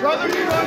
Brother, you run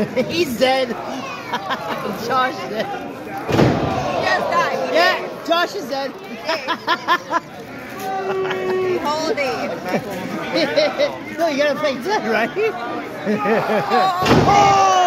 He's dead. Josh is dead. Just died. Yeah, Josh is dead. Hold it. no, you gotta play dead, right? Oh, oh, oh.